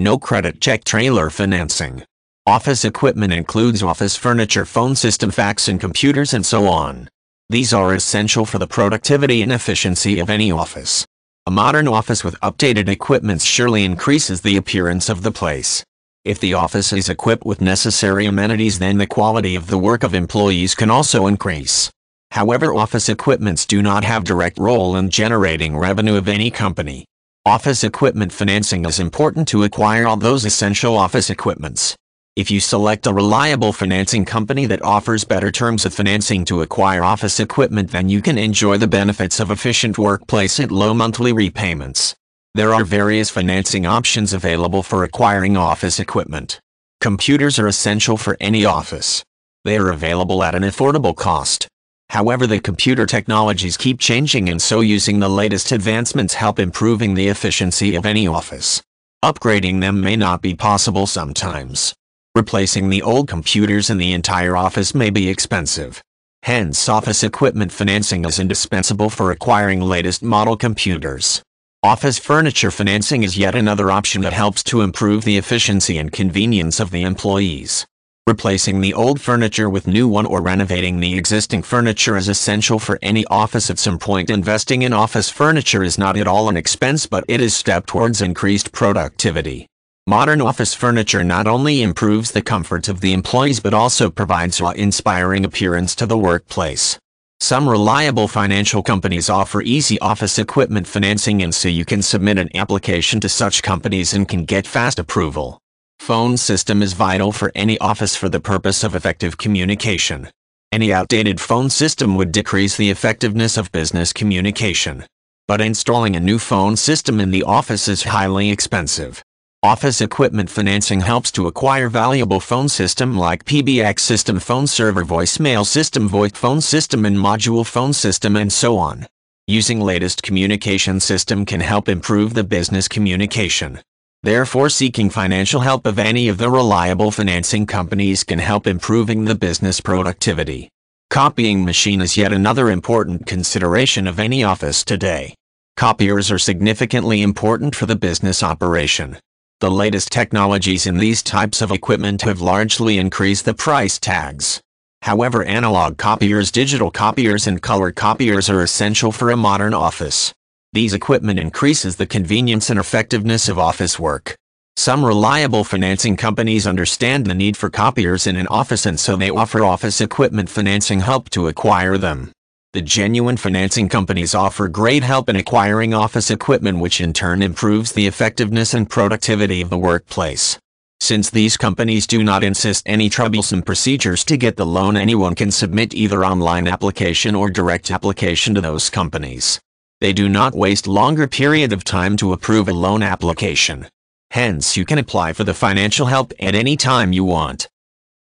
No credit check trailer financing. Office equipment includes office furniture, phone system, fax and computers and so on. These are essential for the productivity and efficiency of any office. A modern office with updated equipment surely increases the appearance of the place. If the office is equipped with necessary amenities then the quality of the work of employees can also increase. However office equipments do not have direct role in generating revenue of any company. Office equipment financing is important to acquire all those essential office equipments. If you select a reliable financing company that offers better terms of financing to acquire office equipment then you can enjoy the benefits of efficient workplace at low monthly repayments. There are various financing options available for acquiring office equipment. Computers are essential for any office. They are available at an affordable cost. However the computer technologies keep changing and so using the latest advancements help improving the efficiency of any office. Upgrading them may not be possible sometimes. Replacing the old computers in the entire office may be expensive. Hence office equipment financing is indispensable for acquiring latest model computers. Office furniture financing is yet another option that helps to improve the efficiency and convenience of the employees. Replacing the old furniture with new one or renovating the existing furniture is essential for any office at some point. Investing in office furniture is not at all an expense but it is step towards increased productivity. Modern office furniture not only improves the comfort of the employees but also provides a inspiring appearance to the workplace. Some reliable financial companies offer easy office equipment financing and so you can submit an application to such companies and can get fast approval. Phone system is vital for any office for the purpose of effective communication. Any outdated phone system would decrease the effectiveness of business communication. But installing a new phone system in the office is highly expensive. Office equipment financing helps to acquire valuable phone system like PBX system phone server voicemail system VoIP phone system and module phone system and so on. Using latest communication system can help improve the business communication. Therefore seeking financial help of any of the reliable financing companies can help improving the business productivity. Copying machine is yet another important consideration of any office today. Copiers are significantly important for the business operation. The latest technologies in these types of equipment have largely increased the price tags. However analog copiers, digital copiers and color copiers are essential for a modern office. These equipment increases the convenience and effectiveness of office work. Some reliable financing companies understand the need for copiers in an office and so they offer office equipment financing help to acquire them. The genuine financing companies offer great help in acquiring office equipment which in turn improves the effectiveness and productivity of the workplace. Since these companies do not insist any troublesome procedures to get the loan anyone can submit either online application or direct application to those companies. They do not waste longer period of time to approve a loan application. Hence you can apply for the financial help at any time you want.